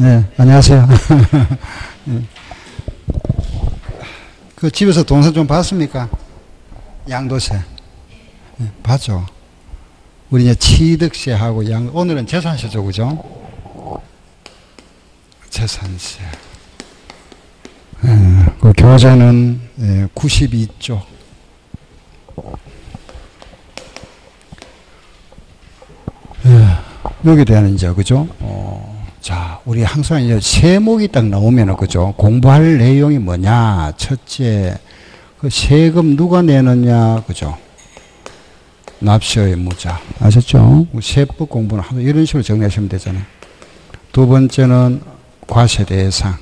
네, 안녕하세요. 네. 그 집에서 동선 좀 봤습니까? 양도세. 네, 봤죠. 우리 이제 취득세하고 양, 오늘은 재산세죠, 그죠? 재산세. 네, 그 교재는 92쪽. 여기 대한 이제 그죠? 어, 자, 우리 항상 이제 세목이 딱 나오면은 그죠? 공부할 내용이 뭐냐? 첫째, 그 세금 누가 내느냐? 그죠? 납세의 무자. 아셨죠? 세법 공부는 항상 이런 식으로 정리하시면 되잖아요. 두 번째는 과세 대상.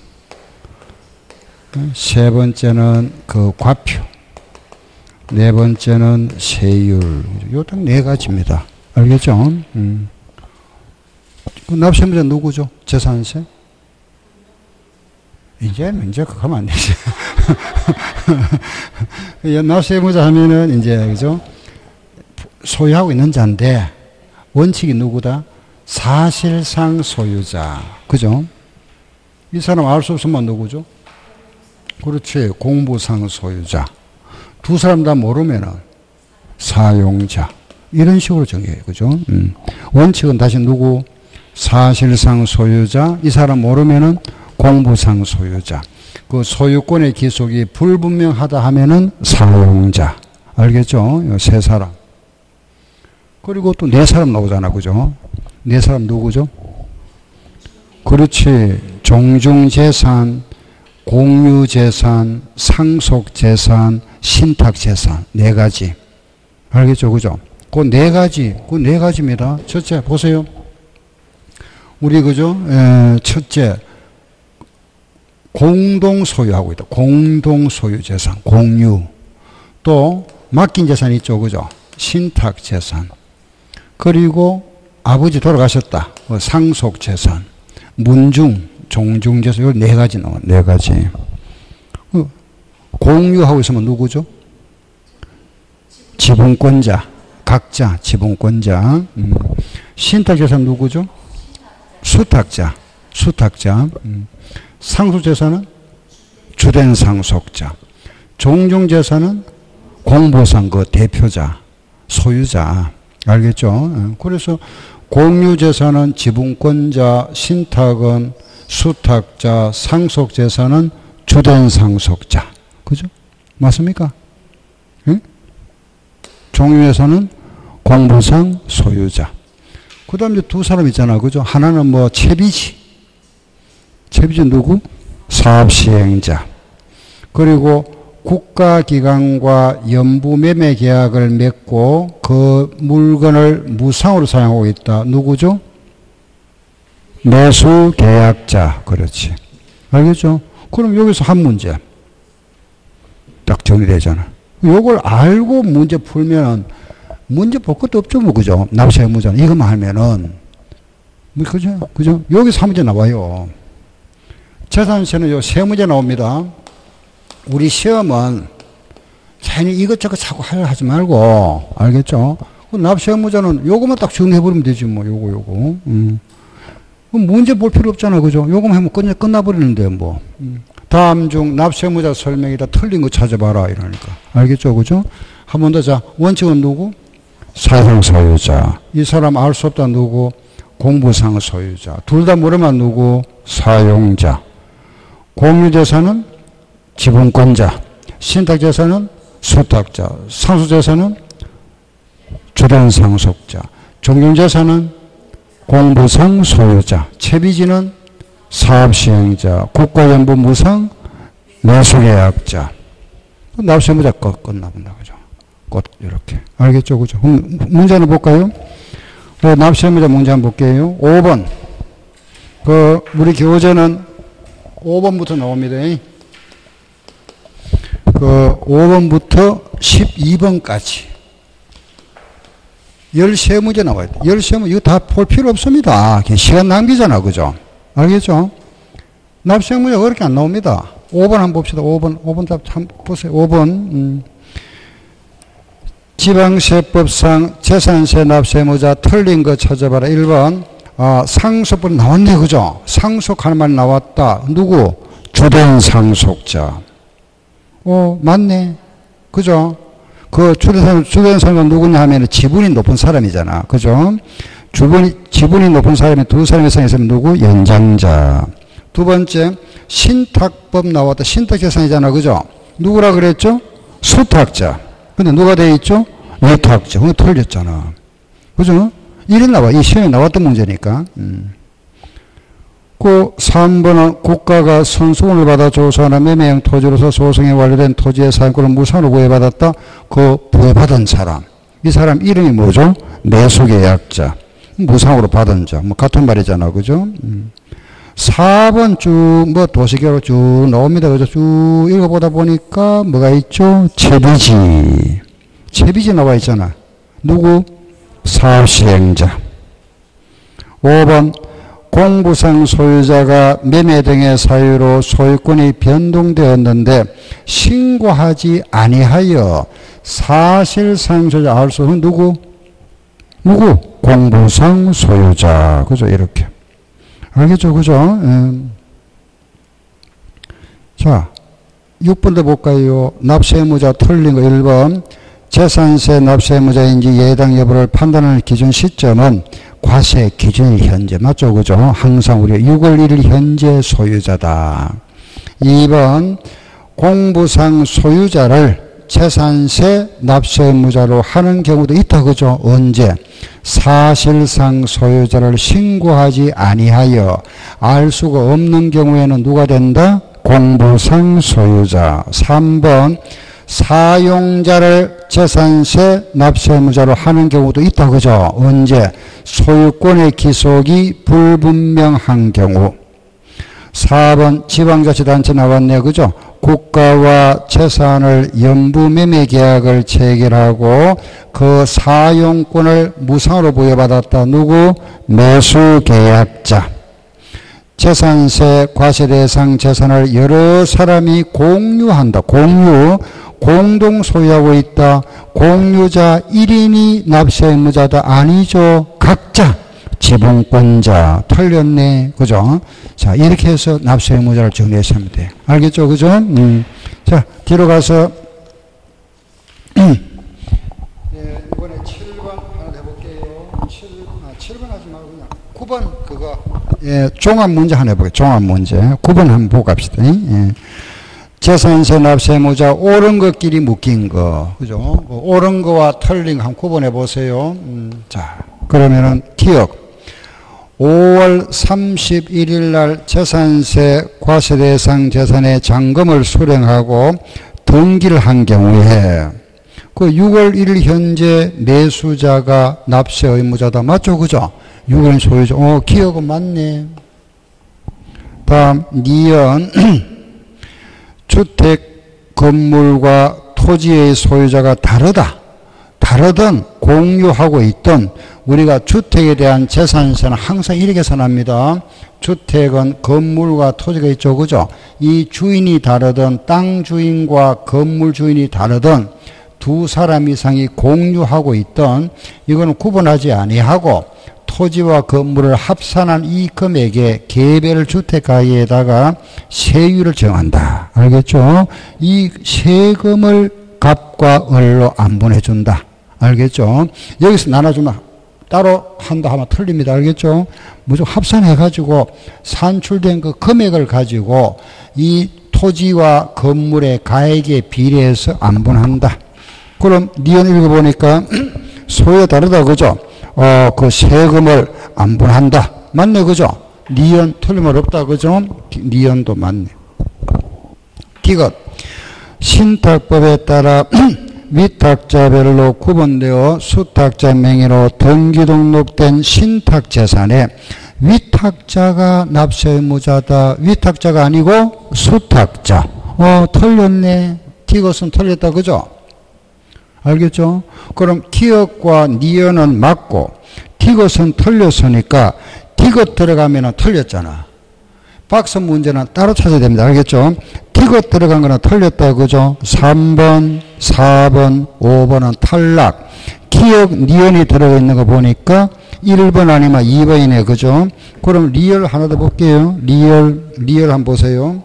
세 번째는 그 과표. 네 번째는 세율. 요 딱 네 가지입니다. 알겠죠? 음. 그 납세무자 누구죠? 재산세? 이제는 이제 그거 하면 안 되지. 납세무자 하면은 이제 그죠? 소유하고 있는 자인데 원칙이 누구다? 사실상 소유자. 그죠? 이 사람 알 수 없으면 누구죠? 그렇지. 공부상 소유자. 두 사람 다 모르면은 사용자. 이런 식으로 정해요. 그죠? 음. 원칙은 다시 누구? 사실상 소유자, 이 사람 모르면은 공부상 소유자. 그 소유권의 기속이 불분명하다 하면은 사용자. 알겠죠? 세 사람. 그리고 또 네 사람 나오잖아. 그죠? 네 사람 누구죠? 그렇지. 종중재산, 공유재산, 상속재산, 신탁재산. 네 가지. 알겠죠? 그죠? 그 네 가지. 그 네 가지입니다. 첫째, 보세요. 우리 그죠? 에, 첫째 공동 소유하고 있다. 공동 소유 재산, 공유. 또 맡긴 재산 있죠, 그죠? 신탁 재산. 그리고 아버지 돌아가셨다. 뭐 상속 재산, 문중, 종중 재산. 요 네 가지 나와. 네 가지. 어, 공유하고 있으면 누구죠? 지분권자. 각자 지분권자. 음. 신탁 재산 누구죠? 수탁자, 수탁자. 음. 상속재산은 주된 상속자. 종종재산은 공보상 그 대표자, 소유자. 알겠죠? 어. 그래서 공유재산은 지분권자, 신탁은 수탁자, 상속재산은 주된 상속자. 그죠? 맞습니까? 응? 종유재산은 공보상 소유자. 그 다음에 두 사람 있잖아. 그죠? 하나는 뭐, 채비지. 채비지 누구? 사업시행자. 그리고 국가기관과 연부매매 계약을 맺고 그 물건을 무상으로 사용하고 있다. 누구죠? 매수 계약자. 그렇지. 알겠죠? 그럼 여기서 한 문제. 딱 정리되잖아. 요걸 알고 문제 풀면은 문제 볼 것도 없죠, 뭐, 그죠? 납세 의무자 이것만 하면은. 뭐, 그죠? 그죠? 여기서 한 문제 나와요. 재산세는 요세 문제 나옵니다. 우리 시험은 괜히 이것저것 자꾸 하지 말고, 알겠죠? 그 납세 의무자는 요거만 딱 정리해버리면 되지, 뭐, 요거, 요거. 음. 문제 볼 필요 없잖아, 그죠? 요거만 하면 끝나, 끝나버리는데, 뭐. 음. 다음 중 납세 의무자 설명이다 틀린 거 찾아봐라, 이러니까. 알겠죠, 그죠? 한 번 더, 자, 원칙은 누구? 사상 소유자. 이 사람 알 수 없다 누구? 공부상 소유자. 둘다 모르면 누구? 사용자. 공유재산은 지분권자. 신탁재산은 수탁자. 상수재산은 주된 상속자. 종용재산은 공부상 소유자. 채비지는 사업시행자. 국가연부 무상 매수계약자. 납세무자 끝나본다. 그죠? 꽃 이렇게. 알겠죠? 그죠? 문제 하나 볼까요? 그 납세문제 문제 한번 볼게요. 5번. 그 우리 교재는 5번부터 나옵니다. 그 5번부터 12번까지. 13문제 나와요 13문제 이거 다 볼 필요 없습니다. 시간 낭비잖아 그죠? 알겠죠? 납세문제 그렇게 안 나옵니다. 5번 한번 봅시다. 5번 5번 답 보세요. 5번 음. 지방세법상 재산세 납세무자 틀린 거 찾아봐라. 1번 아, 상속분 나왔네, 그죠? 상속하는 말 나왔다. 누구? 주된 상속자. 어, 맞네. 그죠? 그 주된, 주된 상속자 누구냐 하면 지분이 높은 사람이잖아. 그죠? 주분이, 지분이 높은 사람이 두 사람 이상 있으면 누구? 연장자. 두 번째, 신탁법 나왔다. 신탁재산이잖아. 그죠? 누구라 그랬죠? 수탁자. 근데 누가 돼 있죠? 위탁자. 그거 틀렸잖아. 그죠? 이래 나와. 이 시험에 나왔던 문제니까. 음. 그 3번은 국가가 선수금을 받아 조사하는 매매형 토지로서 소송에 완료된 토지의 사용권을 무상으로 부여받았다. 그 부여받은 사람. 이 사람 이름이 뭐죠? 내수계약자. 무상으로 받은 자. 뭐 같은 말이잖아. 그죠? 음. 4번 쭉, 뭐 도시계로 쭉 나옵니다. 그죠? 쭉 읽어보다 보니까 뭐가 있죠? 채비지. 채비지 나와 있잖아. 누구? 사실행자. 5번 공부상 소유자가 매매 등의 사유로 소유권이 변동되었는데 신고하지 아니하여 사실상 소유자 알수 없는 누구? 누구? 공부상 소유자. 그죠? 이렇게. 알겠죠? 그죠? 음. 자, 6번도 볼까요? 납세무자 틀린 거 1번. 재산세 납세무자인지 예당 여부를 판단하는 기준 시점은 과세 기준이 현재 맞죠? 그죠? 항상 우리 6월 1일 현재 소유자다. 2번 공부상 소유자를 재산세 납세무자로 하는 경우도 있다 그죠? 언제? 사실상 소유자를 신고하지 아니하여 알 수가 없는 경우에는 누가 된다? 공부상 소유자. 3번 사용자를 재산세 납세무자로 하는 경우도 있다 그죠? 언제? 소유권의 기속이 불분명한 경우. 4번 지방자치단체 나왔네요. 그죠? 국가와 재산을 연부매매 계약을 체결하고 그 사용권을 무상으로 부여받았다. 누구? 매수 계약자. 재산세 과세 대상 재산을 여러 사람이 공유한다. 공유. 공동 소유하고 있다. 공유자 1인이 납세 의무자다. 아니죠. 각자 지분권자 털렸네. 그죠? 자, 이렇게 해서 납세 의무자를 정리하시면 돼. 알겠죠? 그죠? 음. 자, 뒤로 가서 예, 이번에 7번 하나 해볼게요. 7, 아, 7번 하지 말고 그냥 9번 그거 예, 종합 문제 하나 해볼게요. 종합 문제. 9번 한번 보고 갑시다. 예. 재산세 납세무자 옳은 것끼리 묶인 거. 그죠? 그 옳은 거와 틀린 거 한번 구분해 보세요. 음, 자, 그러면은 기억. 5월 31일 날 재산세 과세 대상 재산의 잔금을 수령하고 등기를 한 경우에 그 6월 1일 현재 매수자가 납세 의무자다. 맞죠? 그죠? 6월 소유자. 어, 기억은 맞네. 다음, 니은. 주택 건물과 토지의 소유자가 다르다. 다르든 공유하고 있던 우리가 주택에 대한 재산세는 항상 이렇게 계산합니다. 주택은 건물과 토지가 있죠. 그죠? 이 주인이 다르든 땅 주인과 건물 주인이 다르든 두 사람 이상이 공유하고 있던 이거는 구분하지 아니하고 토지와 건물을 합산한 이 금액에 개별 주택가액에다가 세율을 정한다. 알겠죠? 이 세금을 값과 을로 안분해준다. 알겠죠? 여기서 나눠주나 따로 한다 하면 틀립니다. 알겠죠? 무조건 합산해가지고 산출된 그 금액을 가지고 이 토지와 건물의 가액에 비례해서 안분한다. 그럼 니은 읽어보니까 소에 다르다 그죠? 어, 그 세금을 안분한다. 맞네 그죠? 니은 틀림을 없다 그죠? 니은도 맞네. 기것 신탁법에 따라 위탁자별로 구분되어 수탁자 명의로 등기 등록된 신탁 재산에 위탁자가 납세 의무자다. 위탁자가 아니고 수탁자. 어, 틀렸네. 기것은 틀렸다. 그죠? 알겠죠? 그럼 기엇과 니언은 맞고 기것은 틀렸으니까 기것 들어가면 틀렸잖아. 박스 문제는 따로 찾아야 됩니다. 알겠죠? 기것 들어간 거는 틀렸다. 그죠? 3번, 4번, 5번은 탈락. 기역, 니은이 들어가 있는 거 보니까 1번 아니면 2번이네. 그죠? 그럼 리을 하나 더 볼게요. 리을, 리을 한번 보세요.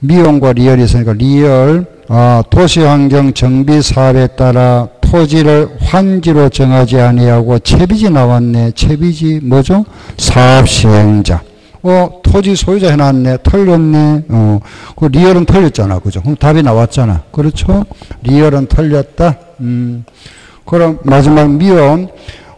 미음과 리을이 있으니까 리을, 아, 도시환경 정비 사업에 따라 토지를 환지로 정하지 아니하고 체비지 나왔네. 체비지 뭐죠? 사업 시행자. 어, 토지 소유자 해놨네. 털렸네. 어, 그 리을은 털렸잖아. 그죠? 그럼 답이 나왔잖아. 그렇죠? 리을은 털렸다. 음. 그럼 마지막 미음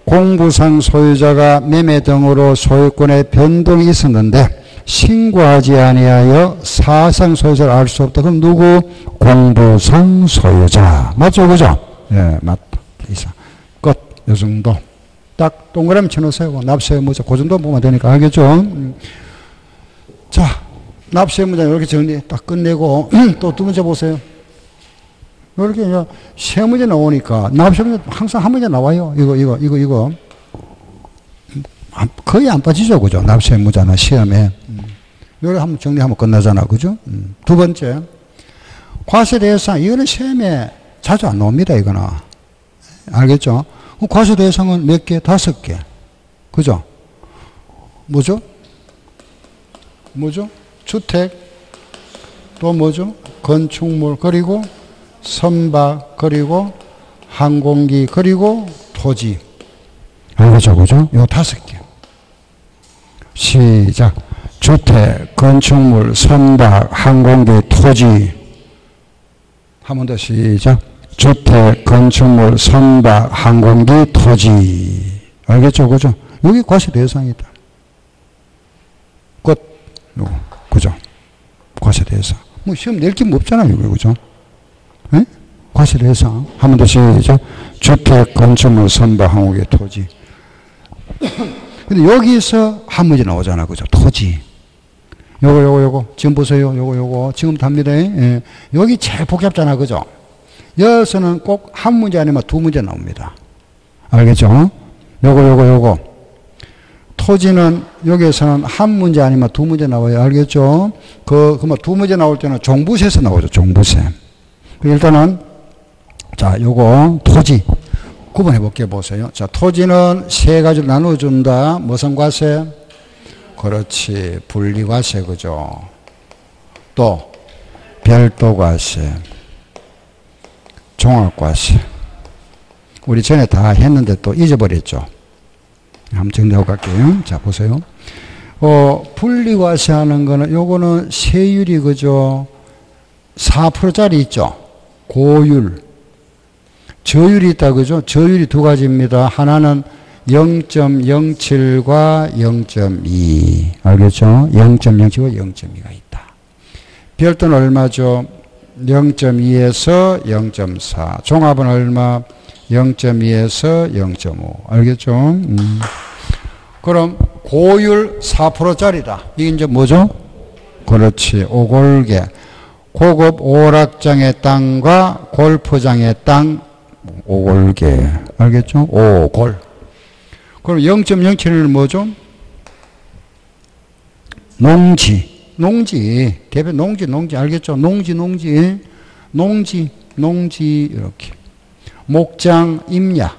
공부상 소유자가 매매 등으로 소유권의 변동이 있었는데 신고하지 아니하여 사실상 소유자를 알 수 없다. 그럼 누구? 공부상 소유자. 맞죠? 그죠? 예, 맞다. 이상. 끝. 요 정도. 딱 동그라미 쳐놓으세요. 납세 의무자. 그 정도 보면 되니까 알겠죠? 음. 자, 납세 문자 이렇게 정리 딱 끝내고 또두 문제 보세요. 이렇게 세 문제 나오니까 납세 문제 항상 한 문제 나와요. 이거, 이거, 이거, 이거. 거의 안 빠지죠. 그죠? 납세 문자나 시험에. 요걸 한번 정리하면 끝나잖아. 그죠? 음. 두 번째. 과세 대상, 이거는 시험에 자주 안 나옵니다. 이거는. 알겠죠? 과세 대상은 몇 개? 다섯 개. 그죠? 뭐죠? 뭐죠? 주택, 또 뭐죠? 건축물, 그리고 선박, 그리고 항공기, 그리고 토지. 알겠죠? 그죠? 요 다섯 개. 시작. 주택, 건축물, 선박, 항공기, 토지. 한 번 더 시작. 주택, 건축물, 선박, 항공기, 토지. 알겠죠? 그죠? 여기 과세 대상이다. 끝. 요거. 그죠? 과세 대상. 뭐 시험 낼 게 없잖아요. 이거. 그죠? 에? 과세 대상. 한 번 더 시작. 주택, 건축물, 선박, 항공기, 토지. 근데 여기서 한 문제 나오잖아. 그죠? 토지. 요거, 요거, 요거. 지금 보세요. 요거, 요거. 지금 답니다. 예. 여기 제일 복잡잖아. 그죠? 여기서는 꼭 한 문제 아니면 두 문제 나옵니다. 알겠죠? 요거, 요거, 요거. 토지는 여기에서는 한 문제 아니면 두 문제 나와요. 알겠죠? 그, 그뭐 두 문제 나올 때는 종부세에서 나오죠. 종부세. 일단은, 자, 요거, 토지. 구분해 볼게요. 보세요. 자, 토지는 세 가지로 나눠 준다. 무슨 과세? 그렇지. 분리 과세, 그죠? 또, 별도 과세. 종합과세. 우리 전에 다 했는데 또 잊어버렸죠. 한번 정리하고 갈게요. 자, 보세요. 어, 분리과세 하는 거는, 요거는 세율이 그죠? 4%짜리 있죠? 고율. 저율이 있다, 그죠? 저율이 두 가지입니다. 하나는 0.07과 0.2. 알겠죠? 0.07과 0.2가 있다. 별도는 얼마죠? 0.2에서 0.4. 종합은 얼마? 0.2에서 0.5. 알겠죠? 음. 그럼 고율 4%짜리다. 이게 이제 뭐죠? 그렇지. 오골계. 고급 오락장의 땅과 골프장의 땅 오골계. 알겠죠? 오골. 그럼 0.07은 뭐죠? 농지. 농지. 대표 농지, 농지. 알겠죠? 농지, 농지. 농지, 농지. 이렇게. 목장, 임야.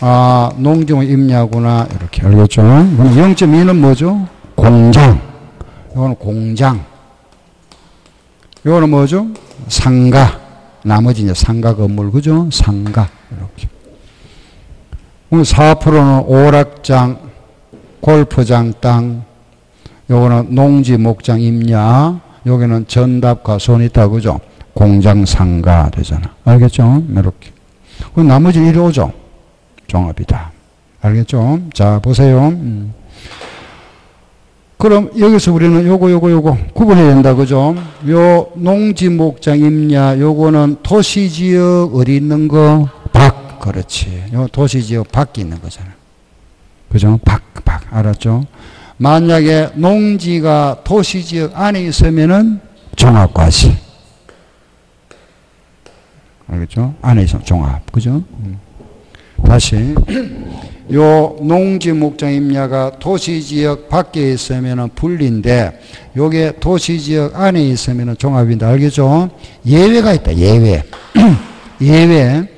아, 농경 임야구나. 이렇게. 알겠죠? 그럼 0.2는 뭐죠? 공장. 이거는 공장. 이거는 뭐죠? 상가. 나머지 이제 상가 건물, 그죠? 상가. 이렇게. 4%는 오락장, 골프장 땅, 요거는 농지, 목장, 임야, 여기는 전답과 손이 있다, 그죠? 공장, 상가 되잖아. 알겠죠? 이렇게. 그럼 나머지 이리 오죠? 종합이다. 알겠죠? 자, 보세요. 음. 그럼 여기서 우리는 요거 요거 요거 구분해야 된다 그죠? 요 농지 목장 임야 요거는 도시 지역 어디 있는 거? 밖 그렇지. 요 도시 지역 밖에 있는 거잖아. 그죠? 밖, 밖 알았죠? 만약에 농지가 도시 지역 안에 있으면은 종합과세. 알겠죠? 안에 있으면 종합. 그죠? 음. 다시 요 농지 목장 임야가 도시 지역 밖에 있으면 분리인데 요게 도시 지역 안에 있으면 종합인데 알겠죠? 예외가 있다. 예외. 예외.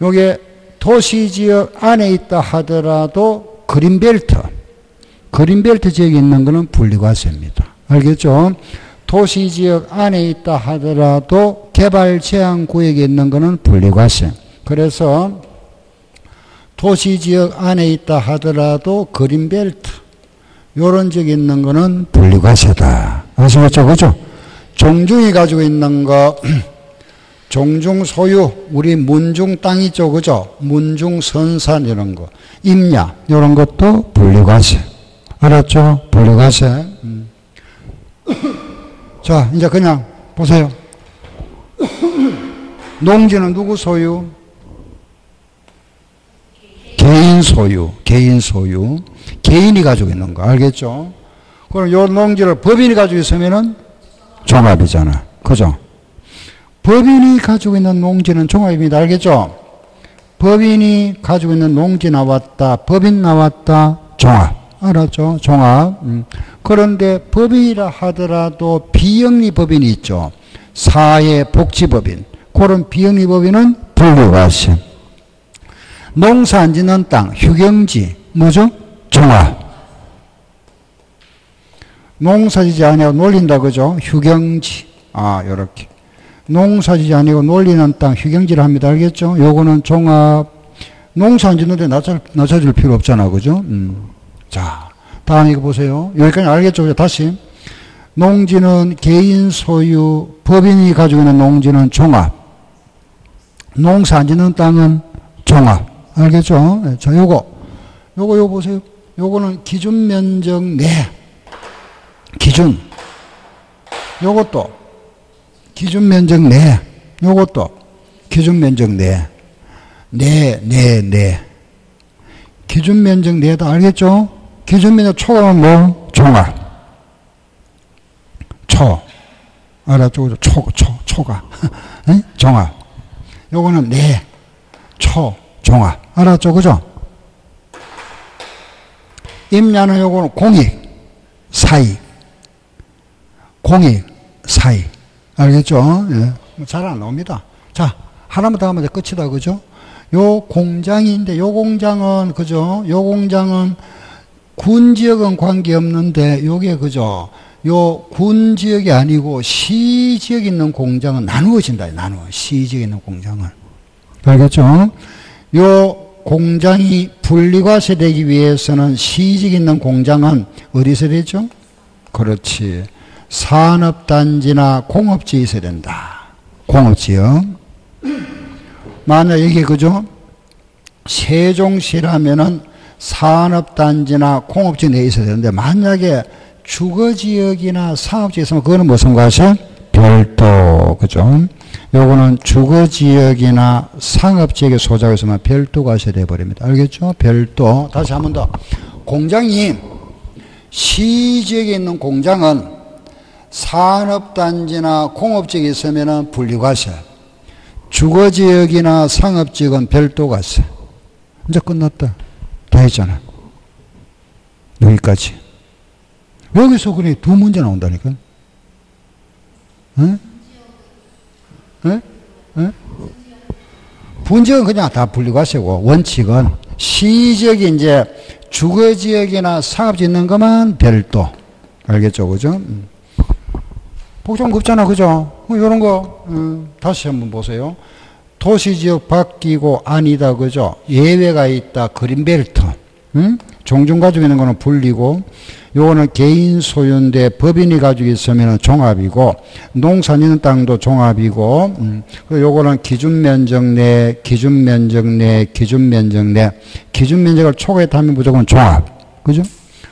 요게 도시 지역 안에 있다 하더라도 그린벨트, 그린벨트 지역에 있는 것은 분리과세입니다. 알겠죠? 도시 지역 안에 있다 하더라도 개발 제한 구역에 있는 것은 분리과세. 그래서 도시 지역 안에 있다 하더라도 그린벨트, 요런 지역에 있는 것은 분리과세다. 아시겠죠? 그죠? 종중이 가지고 있는 거, 종중 소유, 우리 문중 땅 있죠, 그죠? 문중 선산 이런 거, 임야 이런 것도 분리과세. 알았죠? 분리과세. 음. 자, 이제 그냥 보세요. 농지는 누구 소유? 개인 소유, 개인 소유. 개인이 가지고 있는 거, 알겠죠? 그럼 요 농지를 법인이 가지고 있으면은 종합이잖아. 그죠? 법인이 가지고 있는 농지는 종합입니다. 알겠죠? 법인이 가지고 있는 농지 나왔다. 법인 나왔다. 종합. 알았죠? 종합. 음. 그런데 법인이라 하더라도 비영리 법인이 있죠. 사회 복지 법인. 그런 비영리 법인은 분류과세. 농사 안 짓는 땅, 휴경지. 뭐죠? 종합. 농사 지지 아니고 놀린다 그죠? 휴경지. 아, 요렇게. 농사 지지 아니고 놀리는 땅 휴경지를 합니다. 알겠죠? 요거는 종합 농사 안 짓는데 낮춰, 낮춰줄 필요 없잖아. 그죠? 음. 자, 다음 이거 보세요. 여기까지 알겠죠? 다시. 농지는 개인 소유, 법인이 가지고 있는 농지는 종합. 농사 안 짓는 땅은 종합. 알겠죠? 네, 자, 요거. 요거, 요거 보세요. 요거는 기준 면적 내. 기준. 요것도 기준 면적 내. 요것도 기준 면적 내. 내, 내, 내. 기준 면적 내다 알겠죠? 기준 면적 초가면 뭐? 종합. 초. 알았죠? 초, 초, 초가. 종합. 요거는 내, 초, 종합. 알았죠? 그죠? 임야는 요거는 공익, 사익. 공익, 사익. 알겠죠? 예. 잘안 나옵니다. 자, 하나만 더 하면 끝이다. 그죠? 요 공장인데, 요 공장은, 그죠? 요 공장은 군 지역은 관계없는데, 요게, 그죠? 요 군 지역이 아니고 시 지역에 있는 공장은 나누어진다. 나누어. 시 지역에 있는 공장은. 알겠죠? 요 공장이 분리과세 되기 위해서는 시 지역에 있는 공장은 어디서 되죠? 그렇지. 산업단지나 공업지에 있어야 된다. 공업지역. 만약 이게 그죠? 세종시라면은 산업단지나 공업지 내에 있어야 되는데 만약에 주거지역이나 상업지에 있으면 그거는 무슨 과세? 별도. 그죠? 요거는 주거지역이나 상업지역에 소재가 있으면 별도 과세 돼버립니다. 알겠죠? 별도. 다시 한 번 더. 공장이 시지역에 있는 공장은 산업단지나 공업지역에 있으면 분리과세. 주거지역이나 상업지역은 별도 과세. 이제 끝났다. 다 했잖아. 여기까지. 여기서 그래 두 문제 나온다니까. 응? 응? 응? 분지역은 그냥 다 분리과세고 원칙은 시지역이 이제 주거지역이나 상업지 있는 것만 별도. 알겠죠? 그죠? 복잡한 거 없잖아. 그죠? 이런 거, 음, 다시 한번 보세요. 도시지역 바뀌고 아니다. 그죠? 예외가 있다. 그린벨트. 음? 종중 가지고 있는 거는 분리고, 요거는 개인 소유인데 법인이 가지고 있으면 종합이고, 농산 있는 땅도 종합이고, 음, 요거는 기준 면적 내, 기준 면적 내, 기준 면적 내, 기준 면적을 초과했다면 무조건 종합. 그죠?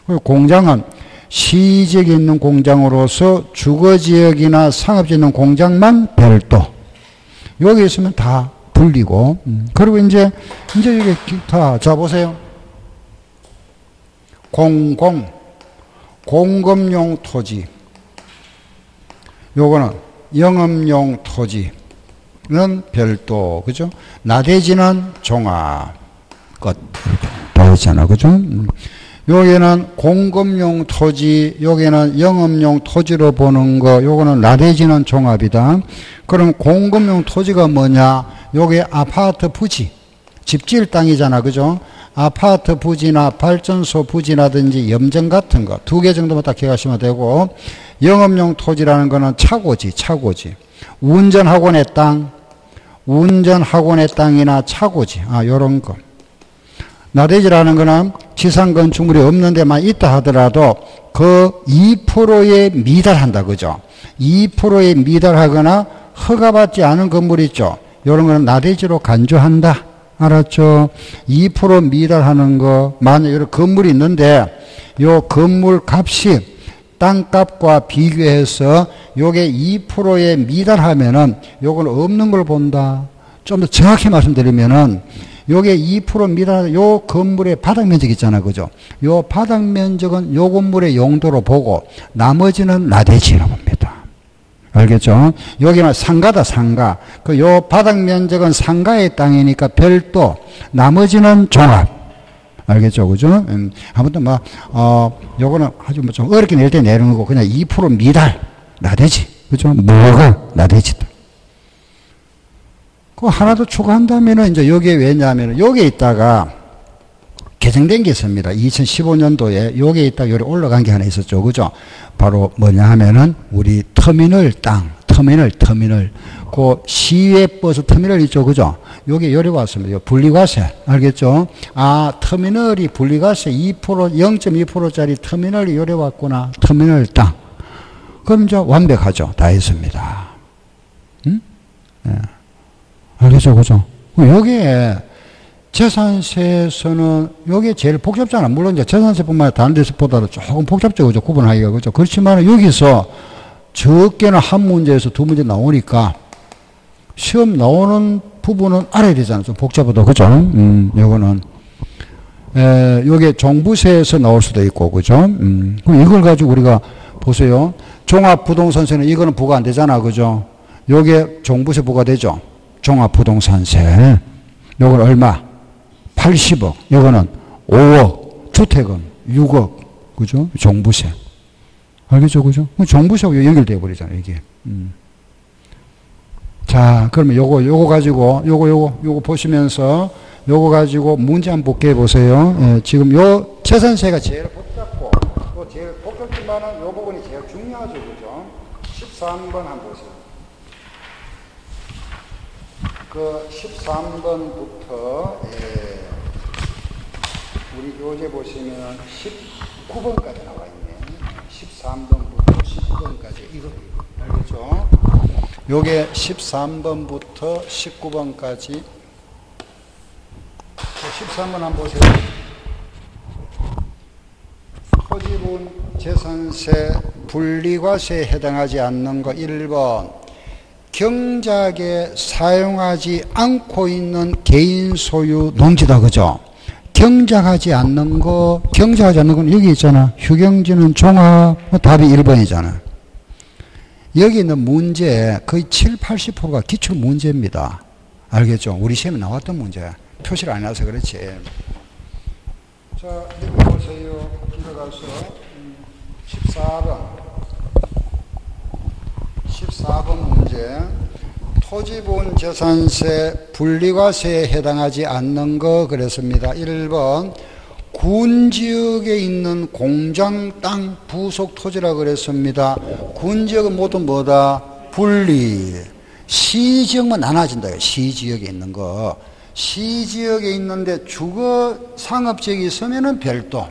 그리고 공장은 시지역에 있는 공장으로서 주거지역이나 상업지에 있는 공장만 별도. 여기 있으면 다 불리고. 음. 그리고 이제, 이제 이게 기타. 자, 보세요. 공공. 공급용 토지. 요거는 영업용 토지는 별도. 그죠? 나대지는 종합. 끝. 다 했잖아. 그죠? 음. 여기는 공급용 토지, 여기는 영업용 토지로 보는 거, 요거는 나대지는 종합이다. 그럼 공급용 토지가 뭐냐? 요게 아파트 부지, 집질 땅이잖아. 그죠? 아파트 부지나 발전소 부지라든지 염정 같은 거 두 개 정도만 딱 기억하시면 되고 영업용 토지라는 거는 차고지, 차고지. 운전학원의 땅, 운전학원의 땅이나 차고지. 아, 요런 거. 나대지라는 거는 지상 건축물이 없는 데만 있다 하더라도 그 2%에 미달한다. 그죠? 2%에 미달하거나 허가받지 않은 건물 있죠. 이런 거는 나대지로 간주한다. 알았죠? 2% 미달하는 거, 만약 이런 건물이 있는데, 요 건물 값이 땅값과 비교해서 요게 2%에 미달하면은 요건 없는 걸 본다. 좀 더 정확히 말씀드리면은 요게 2% 미달, 요 건물의 바닥 면적 있잖아. 그죠? 요 바닥 면적은 요 건물의 용도로 보고 나머지는 나대지라고 봅니다. 알겠죠? 여기는 상가다, 상가. 그 요 바닥 면적은 상가의 땅이니까 별도, 나머지는 종합. 알겠죠? 그죠? 음, 아무튼 뭐, 어, 요거는 아주 뭐 좀 어렵게 낼 때 내는 거고, 그냥 2% 미달, 나대지. 그죠? 뭐가 나대지다. 그 하나 더 추가한다면은 이제 여기에 왜냐하면 여기에 있다가 개정된 게 있습니다. 2015년도에 여기에 있다가 여기 올라간 게 하나 있었죠. 그죠? 바로 뭐냐 하면은 우리 터미널 땅, 터미널, 터미널. 그 시외 버스 터미널 있죠. 그죠? 여기 여기 왔습니다. 분리과세. 알겠죠? 아, 터미널이 분리과세 2%, 0.2%짜리 터미널이 요래 왔구나. 터미널 땅. 그럼 이제 완벽하죠. 다 했습니다. 응? 네. 알겠죠? 그죠? 여기에 재산세에서는 여기에 제일 복잡잖아. 물론 이제 재산세뿐만 아니라 다른 데서보다도 조금 복잡죠. 그죠? 구분하기가. 그죠? 그렇지만 여기서 적게는 한 문제에서 두 문제 나오니까 시험 나오는 부분은 알아야 되잖아. 좀 복잡하다. 그죠? 음, 요거는. 에, 요게 종부세에서 나올 수도 있고, 그죠? 음, 그럼 이걸 가지고 우리가 보세요. 종합부동산세는 이거는 부과 안 되잖아. 그죠? 요게 종부세 부과 되죠? 종합부동산세. 요건 얼마? 80억. 요거는 5억. 주택은 6억. 그죠? 종부세. 알겠죠? 그죠? 종부세하고 연결되어 버리잖아요, 이게. 음. 자, 그러면 요거, 요거 가지고, 요거, 요거, 요거 보시면서, 요거 가지고 문제 한번 볼게 보세요. 예, 지금 요 재산세가 제일 복잡고, 또 제일 복잡지만은 요 부분이 제일 중요하죠. 그죠? 13번 한번 보세요. 그 13번부터, 예, 우리 교재 보시면 19번까지 나와 있네. 13번부터 19번까지. 이거, 알겠죠? 요게 13번부터 19번까지 13번 한번 보세요. 토지분 재산세 분리과세에 해당하지 않는 거 1번 경작에 사용하지 않고 있는 개인 소유 농지다 그죠? 경작하지 않는 거 경작하지 않는 건 여기 있잖아. 휴경지는 종합 뭐 답이 1번이잖아. 여기 있는 문제 거의 7, 80%가 기출 문제입니다. 알겠죠? 우리 시험에 나왔던 문제. 표시를 안 해서 그렇지. 자, 읽어보세요. 들어가서 14번. 14번 문제. 토지분 재산세 분리과세에 해당하지 않는 거 그랬습니다. 1번. 군 지역에 있는 공장 땅 부속 토지라 그랬습니다. 군 지역은 모두 뭐다? 분리. 시 지역만 나눠진다. 시 지역에 있는 거. 시 지역에 있는데 주거 상업 지역이 있으면은 별도.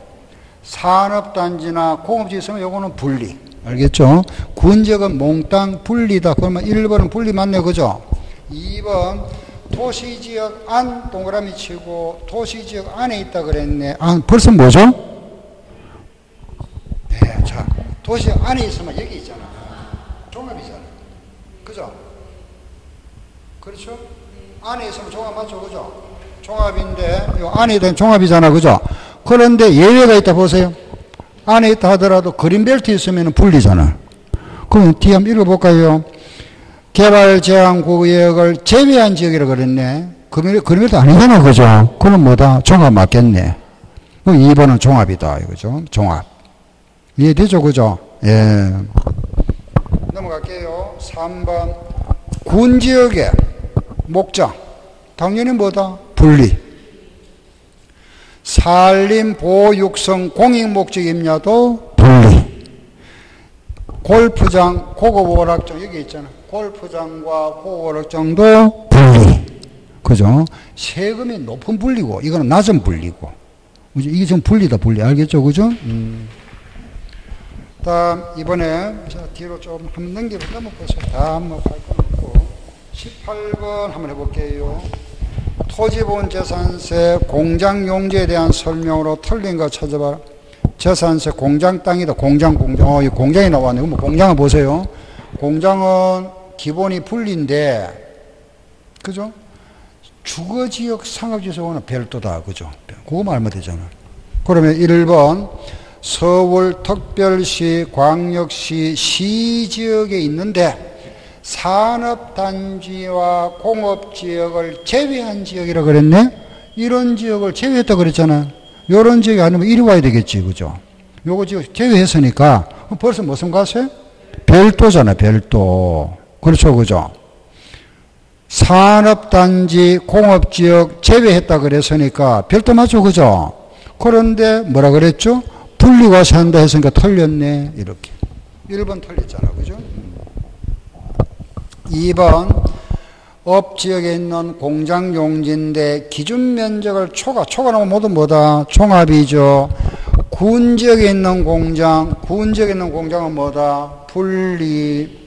산업 단지나 공업 지역이 있으면 요거는 분리. 알겠죠? 군 지역은 몽땅 분리다. 그러면 1번은 분리 맞네. 그죠? 2번 도시지역 안 동그라미 치고 도시지역 안에 있다 그랬네. 아, 벌써 뭐죠? 네, 자, 도시지역 안에 있으면 여기 있잖아. 종합이잖아. 그죠? 그렇죠? 안에 있으면 종합 맞죠? 그죠? 종합인데, 이 안에 있는 종합이잖아. 그죠? 그런데 예외가 있다 보세요. 안에 있다 하더라도 그린벨트 있으면 분리잖아. 그럼 뒤에 한번 읽어볼까요? 개발 제한 구역을 제외한 지역이라 그랬네. 그러면 아니잖아. 그죠? 그럼 뭐다? 종합 맞겠네. 그 2번은 종합이다. 이거죠. 종합. 이해되죠? 그죠? 예. 넘어갈게요. 3번. 군 지역의 목적. 당연히 뭐다? 분리. 산림 보호 육성 공익 목적 임야도 분리. 골프장 고급 오락장 여기 있잖아. 골프장과 고급 오락장도 분리. 그죠? 세금이 높은 분리고 이거는 낮은 분리고. 이게 좀 분리다 분리 알겠죠? 그죠? 음. 다음 이번에 자 뒤로 좀 한번 넘겨 넘어보세요. 다 한번 할건 없고 18번 한번 해볼게요. 토지본 재산세 공장 용지에 대한 설명으로 틀린 거 찾아봐라. 재산세 공장 땅이다. 공장 공장. 어, 이 공장이 나왔네. 뭐 공장을 보세요. 공장은 기본이 분리인데 그죠? 주거지역 상업지소는 별도다. 그죠? 그거 알면 되잖아. 그러면 1번 서울 특별시, 광역시, 시지역에 있는데 산업단지와 공업지역을 제외한 지역이라 그랬네? 이런 지역을 제외했다 그랬잖아. 이런 지역이 아니면 이리 와야 되겠지. 그죠? 요거 지역 제외했으니까 벌써 무슨 과세? 별도잖아, 별도. 그렇죠, 그죠? 산업단지, 공업지역 제외했다 그랬으니까 별도 맞죠, 그죠? 그런데 뭐라 그랬죠? 분리과세 한다 했으니까 틀렸네. 이렇게. 1번 틀렸잖아. 그죠? 2번 읍 지역에 있는 공장 용지인데 기준 면적을 초과, 초과 나면 모두 뭐다? 총합이죠. 군 지역에 있는 공장, 군 지역에 있는 공장은 뭐다? 분리.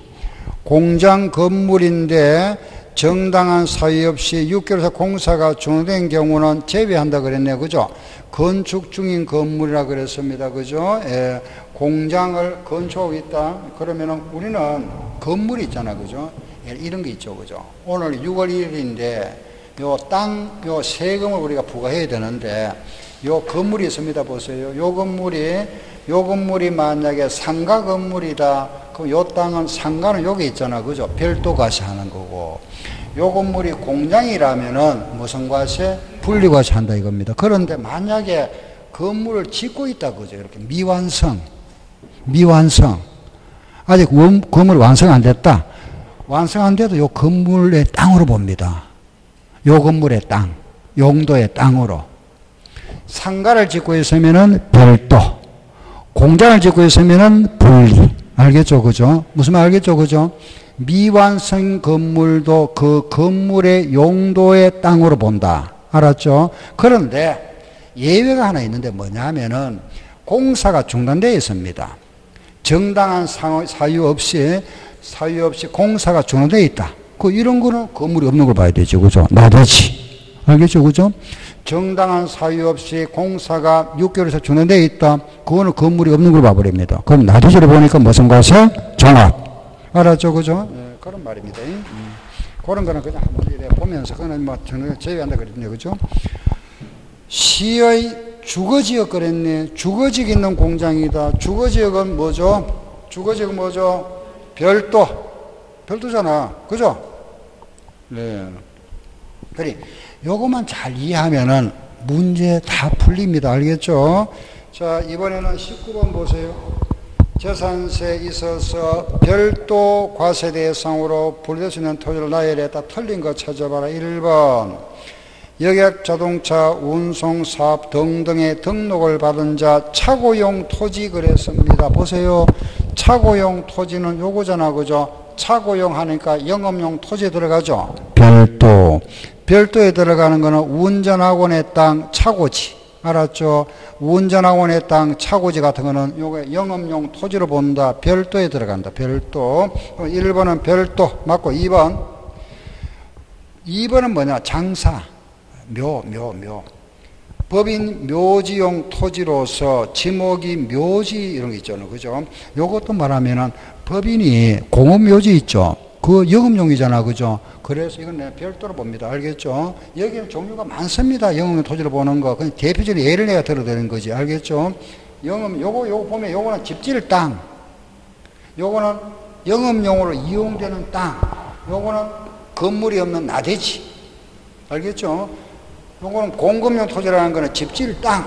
공장 건물인데 정당한 사유 없이 6개월 이상 공사가 중단된 경우는 제외한다 그랬네요. 그죠? 건축 중인 건물이라 그랬습니다. 그죠? 예, 공장을 건축하고 있다. 그러면은 우리는 건물이 있잖아. 그죠? 예, 이런 게 있죠. 그죠? 오늘 6월 1일인데 요 땅, 요 세금을 우리가 부과해야 되는데 요 건물이 있습니다. 보세요. 요 건물이 요 건물이 만약에 상가 건물이다. 그럼 요 땅은 상가는 여기 있잖아. 그죠? 별도 과세 하는 거고. 요 건물이 공장이라면은 무슨 과세? 분리과세 한다 이겁니다. 그런데 만약에 건물을 짓고 있다 그죠? 이렇게 미완성. 미완성. 아직 원, 건물 완성 안 됐다. 완성 안 돼도 요 건물의 땅으로 봅니다. 요 건물의 땅. 용도의 땅으로. 상가를 짓고 있으면은 별도. 공장을 짓고 있으면은 분리. 알겠죠? 그죠? 무슨 말 알겠죠? 그죠? 미완성 건물도 그 건물의 용도의 땅으로 본다. 알았죠? 그런데 예외가 하나 있는데 뭐냐면은 공사가 중단되어 있습니다. 정당한 사유 없이 사유 없이 공사가 중단되어 있다. 그 이런 거는 건물이 없는 걸 봐야 되죠. 그죠? 나대지. 알겠죠? 그죠? 정당한 사유 없이 공사가 6개월에서 중단되어 있다. 그거는 건물이 없는 걸 봐버립니다. 그럼 나대지를 보니까 무슨 과세? 종합. 알았죠? 그죠? 네, 그런 말입니다. 음. 그런 거는 그냥 한번 이래 보면서 그는 뭐 제외한다 그랬네. 그죠? 시의 주거지역 그랬네. 주거지역 있는 공장이다. 주거지역은 뭐죠? 주거지역은 뭐죠? 별도. 별도잖아. 그죠? 네. 그래. 요것만 잘 이해하면은 문제 다 풀립니다. 알겠죠? 자, 이번에는 19번 보세요. 재산세에 있어서 별도 과세 대상으로 분리될 수 있는 토지를 나열했다. 틀린 거 찾아봐라. 1번 여객 자동차 운송 사업 등등의 등록을 받은 자 차고용 토지 그랬습니다. 보세요. 차고용 토지는 요거잖아. 그죠? 차고용 하니까 영업용 토지에 들어가죠. 별도. 별도에 들어가는 거는 운전학원의 땅 차고지. 알았죠? 운전학원의 땅, 차고지 같은 거는 요게 영업용 토지로 본다. 별도에 들어간다. 별도. 1번은 별도 맞고 2번. 2번은 뭐냐? 장사. 묘, 묘, 묘. 법인 묘지용 토지로서 지목이 묘지 이런 게 있잖아요. 그죠? 요것도 말하면은 법인이 공업묘지 있죠. 그 영업용이잖아. 그죠? 그래서 이건 내가 별도로 봅니다. 알겠죠? 여기는 종류가 많습니다. 영업용 토지를 보는 거. 그냥 대표적인 예를 내가 들어드리는 거지. 알겠죠? 영업, 요거, 요거 보면 요거는 집질 땅. 요거는 영업용으로 이용되는 땅. 요거는 건물이 없는 나대지. 알겠죠? 요거는 공급용 토지라는 거는 집질 땅.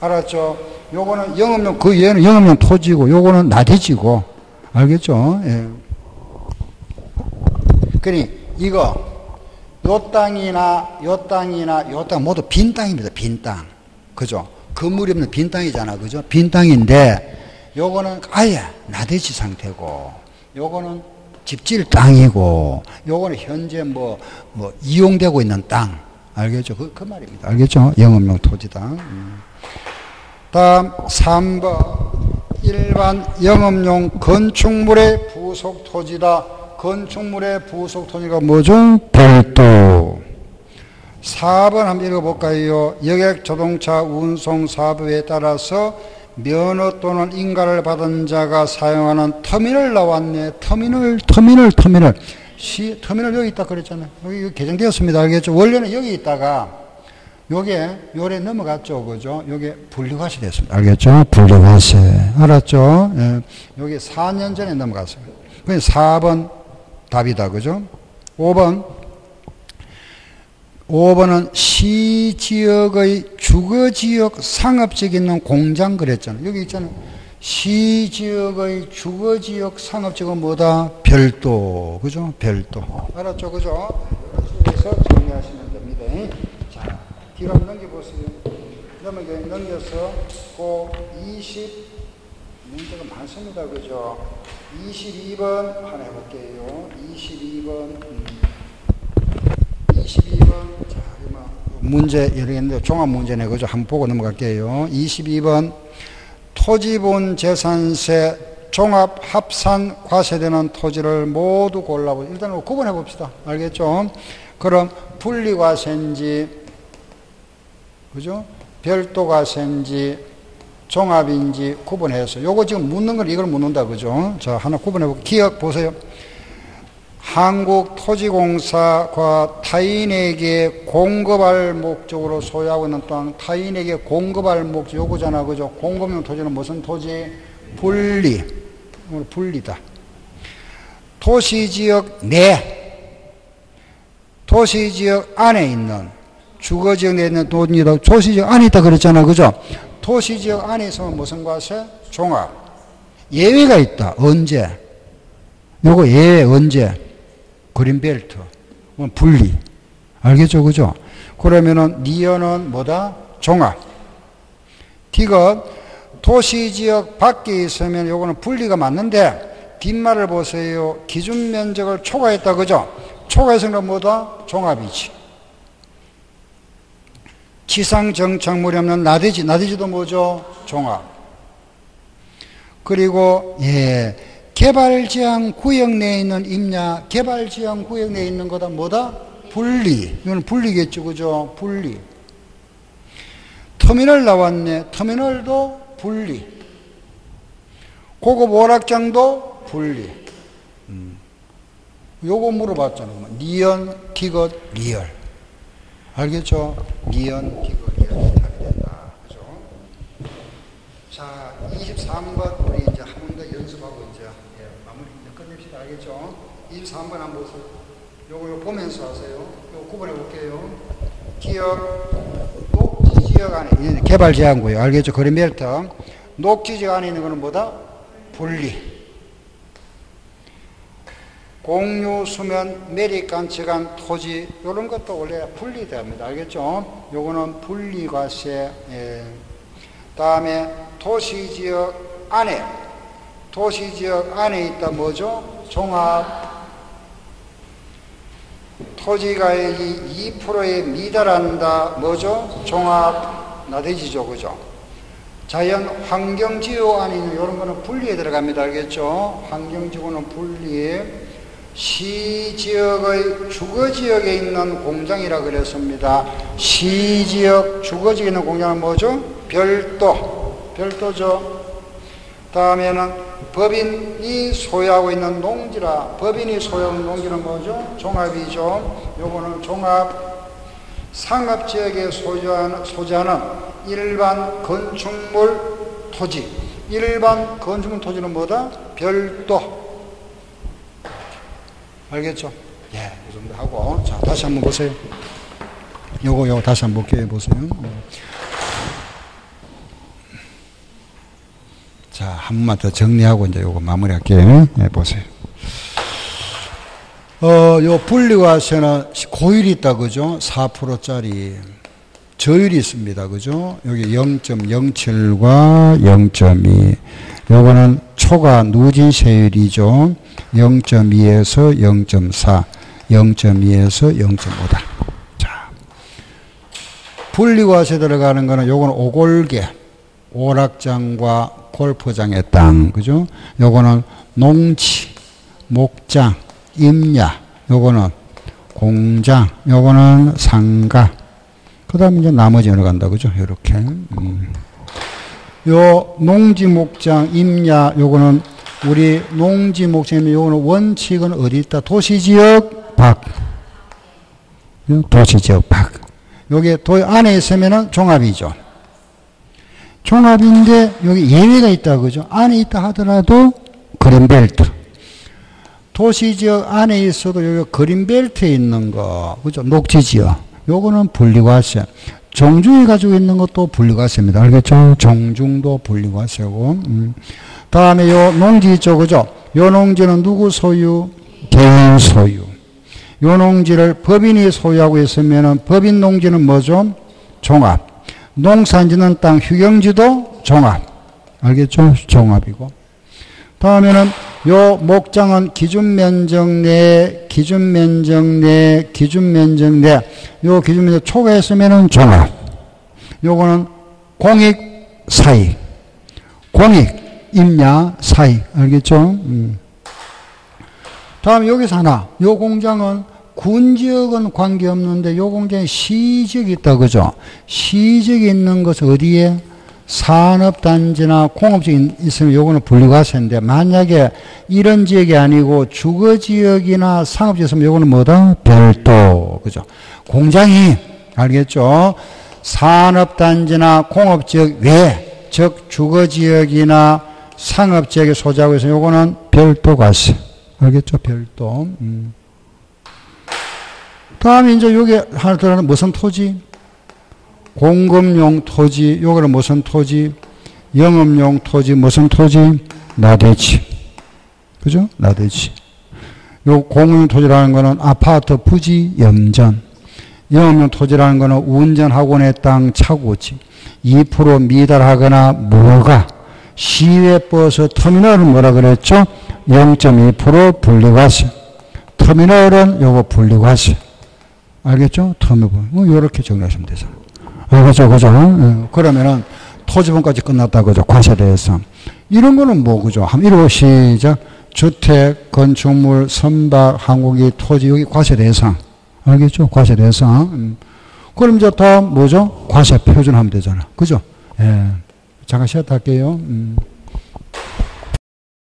알았죠? 요거는 영업용, 그 얘는 영업용 토지고, 요거는 나대지고. 알겠죠? 예. 그니 이거 요 땅이나 요 땅이나 요 땅 모두 빈 땅입니다. 빈 땅. 그죠? 건물이 없는 빈 땅이잖아. 그죠? 빈 땅인데 요거는 아예 나대지 상태고 요거는 집질 땅이고 요거는 현재 뭐, 뭐 이용되고 있는 땅. 알겠죠? 그, 그 말입니다. 알겠죠? 영업용 토지당. 음. 다음 3번 일반 영업용 건축물의 부속 토지다. 건축물의 부속 토지가 뭐죠? 별도. 4번 한번 읽어볼까요? 여객 자동차 운송 사업에 따라서 면허 또는 인가를 받은 자가 사용하는 터미널 나왔네. 터미널, 터미널, 터미널. 시, 터미널 여기 있다 그랬잖아요. 여기 개정되었습니다. 알겠죠? 원래는 여기 있다가 요게 요래 넘어갔죠. 그죠? 요게 분리과세 됐습니다. 알겠죠? 분리과세. 알았죠? 예. 요게 4년 전에 넘어갔어요. 그 4번 답이다. 그죠? 5번. 5번은 시 지역의 주거 지역 상업지역 있는 공장 그랬잖아요. 여기 있잖아요. 시 지역의 주거 지역 상업지역은 뭐다? 별도. 그죠? 별도. 알았죠? 그죠? 그래서 정리하시면 됩니다. 자, 뒤로 넘겨보세요. 넘겨, 넘겨서 그20 문제가 많습니다. 그죠? 22번 하나 해볼게요. 22번. 음. 22번. 자, 문제 여러 개인데 종합 문제네. 그죠? 한번 보고 넘어갈게요. 22번. 토지분 재산세 종합 합산 과세되는 토지를 모두 골라보 일단 구분해 봅시다. 알겠죠? 그럼 분리과세인지, 그죠? 별도과세인지, 종합인지 구분해서 요거 지금 묻는 건 이걸 묻는다. 그죠? 자, 하나 구분해 볼게요. 기억 보세요. 한국토지공사가 타인에게 공급할 목적으로 소유하고 있는 땅, 타인에게 공급할 목적 요거잖아, 그죠? 공급용 토지는 무슨 토지? 분리. 분리다. 도시지역 내, 도시지역 안에 있는, 주거지역 내에 있는 돈이다. 도시지역 안에 있다 그랬잖아, 그죠? 도시지역 안에 있으면 무슨 과세? 종합. 예외가 있다. 언제? 요거 예외 언제? 그린벨트, 분리. 알겠죠? 그죠? 그러면은 니어는 뭐다? 종합. 디귿 도시지역 밖에 있으면 요거는 분리가 맞는데 뒷말을 보세요. 기준 면적을 초과했다. 그죠? 초과해서는 뭐다? 종합이지. 지상 정착물이 없는 나대지. 나대지도 뭐죠? 종합. 그리고 예. 개발지향 구역 내에 있는 임야, 개발지향 구역 내에 있는 거다 뭐다? 분리. 이건 분리겠죠, 그죠? 분리. 터미널 나왔네. 터미널도 분리. 고급 오락장도 분리. 음. 요거 물어봤잖아. 니은, 디귿, 리을. 알겠죠? 니은, 디귿, 리을. 자, 23번 우리 이제 한 알겠죠? 23번 한번 보세요. 요거 요 보면서 하세요. 요 구분해 볼게요. 기업, 녹지 지역 안에, 개발 제한구요. 알겠죠? 거리멜트. 녹지 지역 안에 있는 거는 뭐다? 분리. 공유, 수면, 매립간치간, 토지, 이런 것도 원래 분리됩니다. 알겠죠? 요거는 분리과세. 예. 다음에 도시지역 안에, 도시지역 안에 있다 뭐죠? 종합 토지가액이 2%에 미달한다. 뭐죠? 종합 나대지죠. 그죠? 자연 환경지구 있는 이런 거는 분리에 들어갑니다. 알겠죠? 환경지구는 분리에 시지역의 주거지역에 있는 공장이라 그랬습니다. 시지역 주거지역에 있는 공장은 뭐죠? 별도. 별도죠. 다음에는 법인이 소유하고 있는 농지라 법인이 소유하는 농지는 뭐죠? 종합이죠. 요거는 종합 상업지역에 소유하는, 소지하는 일반 건축물 토지 일반 건축물 토지는 뭐다? 별도 알겠죠? 예, 이 정도 하고 자 다시 한번 보세요. 요거 요거 다시 한번 볼게요. 보세요. 자, 한 번만 더 정리하고 이제 요거 마무리할게요. 네, 보세요. 어, 요 분리과세는 고율이 있다, 그죠? 4%짜리. 저율이 있습니다, 그죠? 여기 0.07과 0.2. 요거는 초과 누진 세율이죠. 0.2에서 0.4, 0.2에서 0.5다. 자. 분리과세 들어가는 거는 요거는 오골계, 오락장과 골프장의 땅, 그죠? 요거는 농지, 목장, 임야, 요거는 공장, 요거는 상가. 그 다음에 이제 나머지 들어간다, 그죠? 요렇게. 음. 요 농지, 목장, 임야, 요거는 우리 농지, 목장이면 요거는 원칙은 어디 있다? 도시지역 밖. 도시지역 밖. 요게 도 안에 있으면은 종합이죠. 종합인데 여기 예외가 있다 그죠? 안에 있다 하더라도 그린벨트. 도시지역 안에 있어도 여기 그린벨트에 있는 거 그죠? 녹지지역. 요거는 분리과세. 정중이 가지고 있는 것도 분리과세입니다. 알겠죠? 정중도 분리과세고. 음. 다음에 요 농지 있죠, 그죠? 요 농지는 누구 소유? 개인 소유. 요 농지를 법인이 소유하고 있으면은 법인 농지는 뭐죠? 종합. 농산지는 땅 휴경지도 종합. 알겠죠? 종합이고. 다음에는 요 목장은 기준 면적 내, 기준 면적 내, 기준 면적 내, 요 기준 면적 초과했으면은 종합. 요거는 공익 사익. 공익, 임야, 사익. 알겠죠? 음. 다음 여기서 하나. 요 공장은 군 지역은 관계없는데 요 공장에 시 지역이 있다. 그죠? 시 지역이 있는 것은 어디에? 산업단지나 공업지역이 있으면 요거는 분리과세인데 만약에 이런 지역이 아니고 주거지역이나 상업지역 있으면 요거는 뭐다? 별도. 그죠? 공장이 알겠죠? 산업단지나 공업지역 외, 즉 주거지역이나 상업지역에 소지하고 있으면 요거는 별도 과세. 알겠죠? 별도. 음. 다음에 이제 여기 하나 들어가는 무슨 토지? 공급용 토지, 요거는 무슨 토지? 영업용 토지, 무슨 토지? 나대지. 그죠? 나대지. 요 공용 토지라는 거는 아파트, 부지, 염전. 영업용 토지라는 거는 운전학원의 땅, 차고지. 2% 미달하거나 무허가. 시외 버스 터미널은 뭐라 그랬죠? 0.2% 분리과세. 터미널은 요거 분리과세. 알겠죠? 터미널. 뭐, 요렇게 정리하시면 되잖아요. 그죠, 그죠? 예. 그러면은 토지분까지 끝났다, 그죠? 과세 대상. 이런 거는 뭐, 그죠? 한, 이러고 시작. 주택, 건축물, 선박, 항공기, 토지, 여기 과세 대상. 알겠죠? 과세 대상. 음. 그럼 이제 다음 뭐죠? 과세 표준하면 되잖아. 그죠? 예. 잠깐 쉬었다 할게요. 음.